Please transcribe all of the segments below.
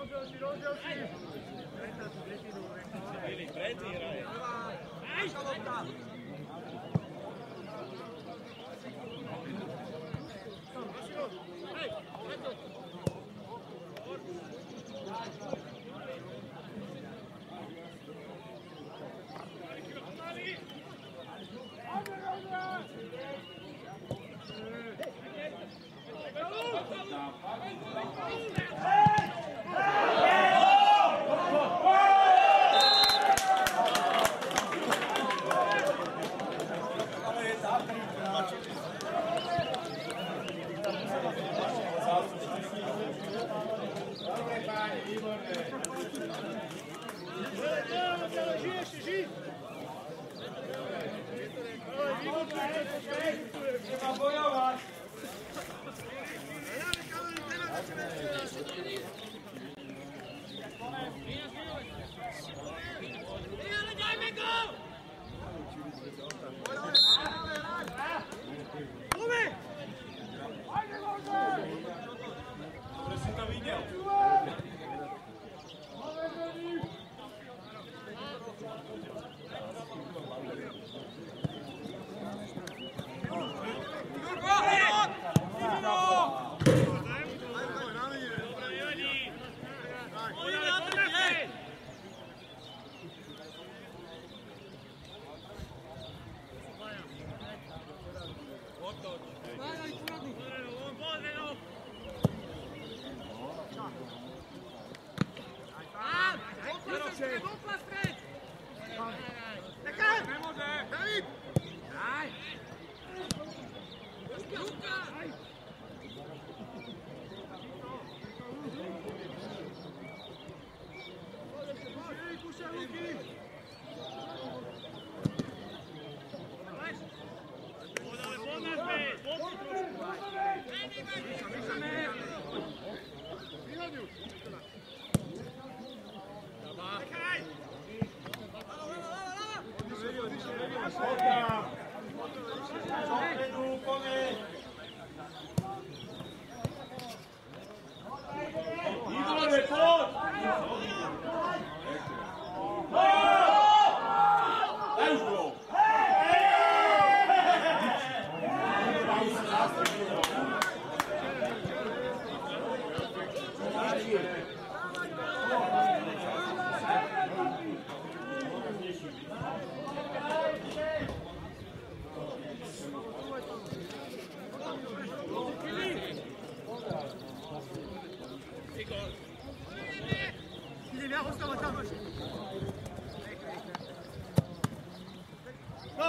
Rođoši, rođoši! Pretači, deti, dobro. Ili preti, radi. Ajde, šalopta! Uma boa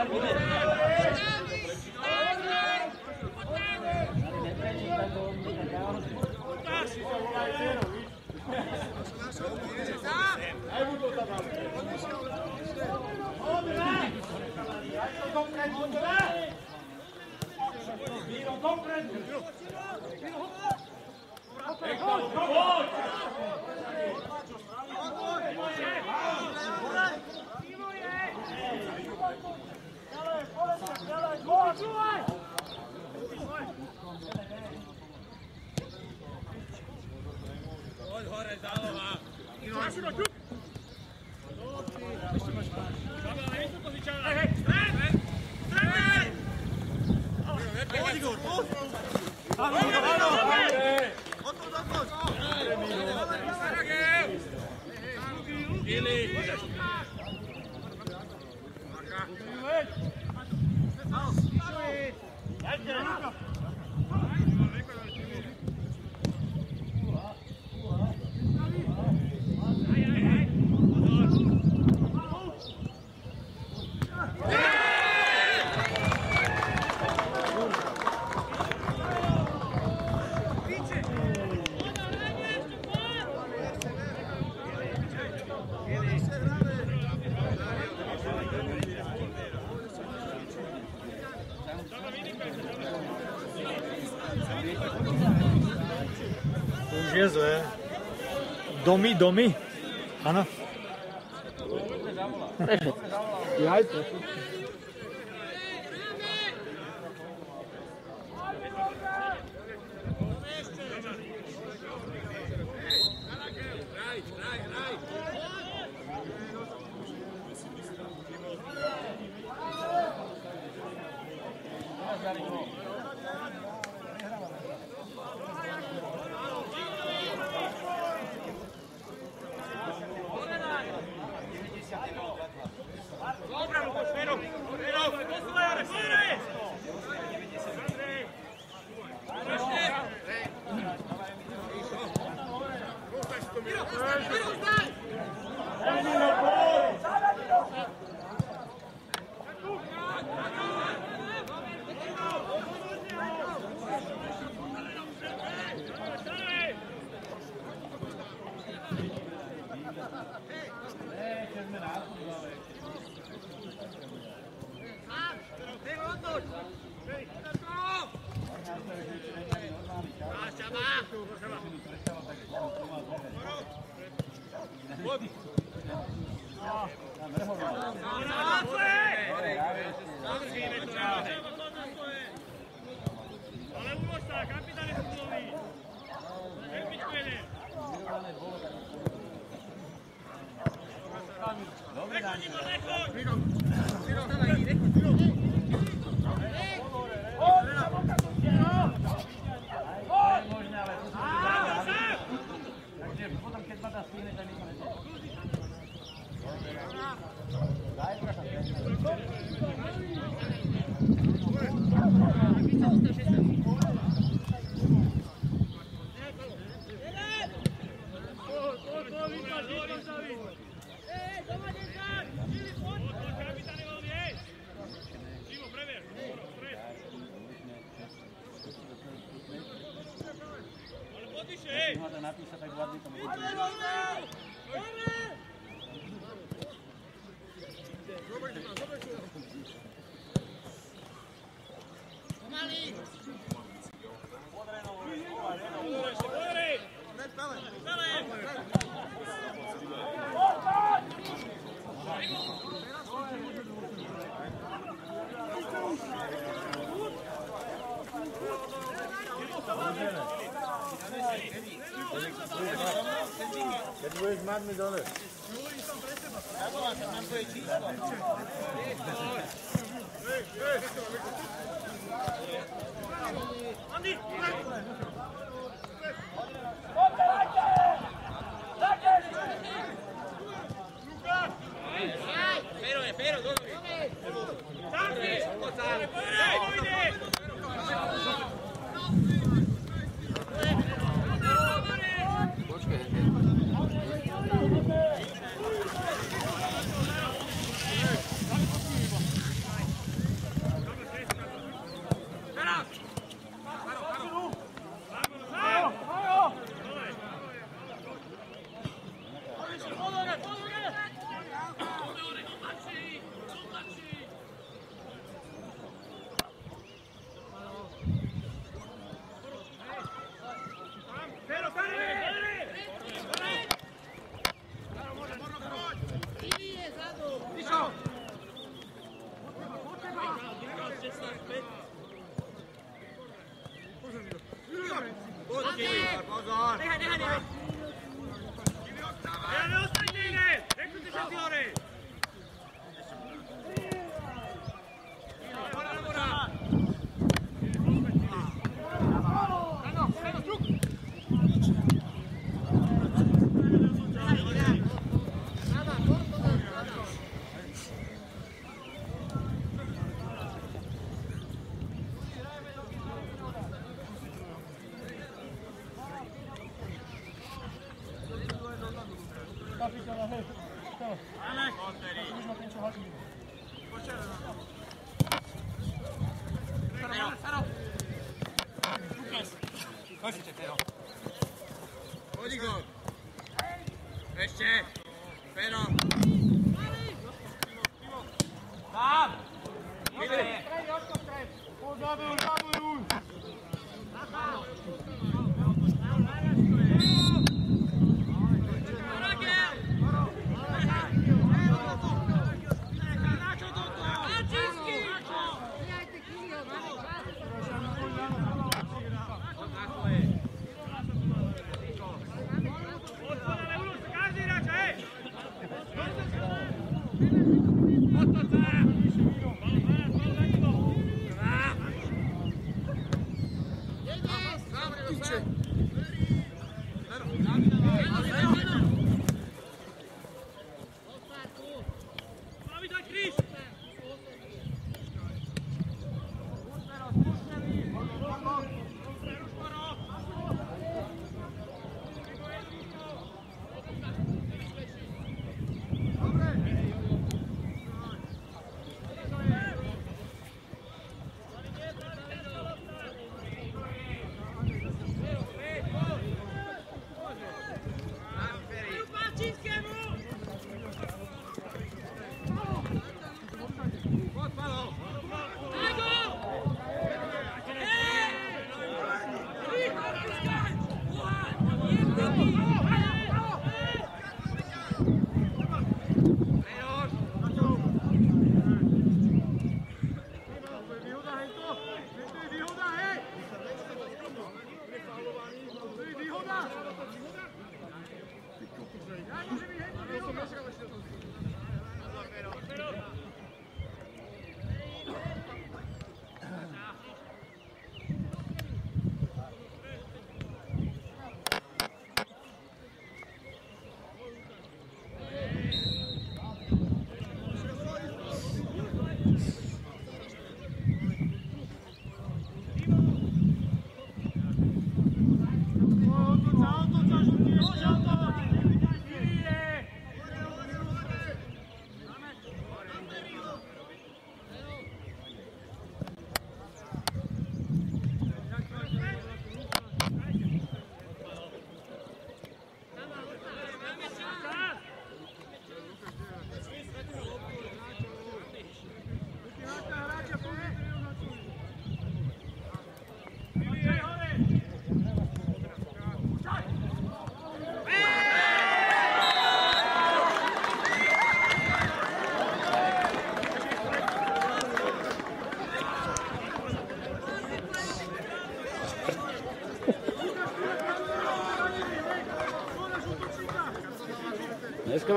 Arkadaşlar gidin. Gilly. mesmo, é. Domi, domi. Ah, não. Tá, e aí, Renato, do né? Alex. Daniel. Friedung. Podrej! Keď budeš mať mi dole. Andi! Moi, j'étais là.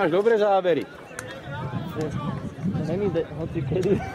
Máš dobré zábery. Není hoci kedy.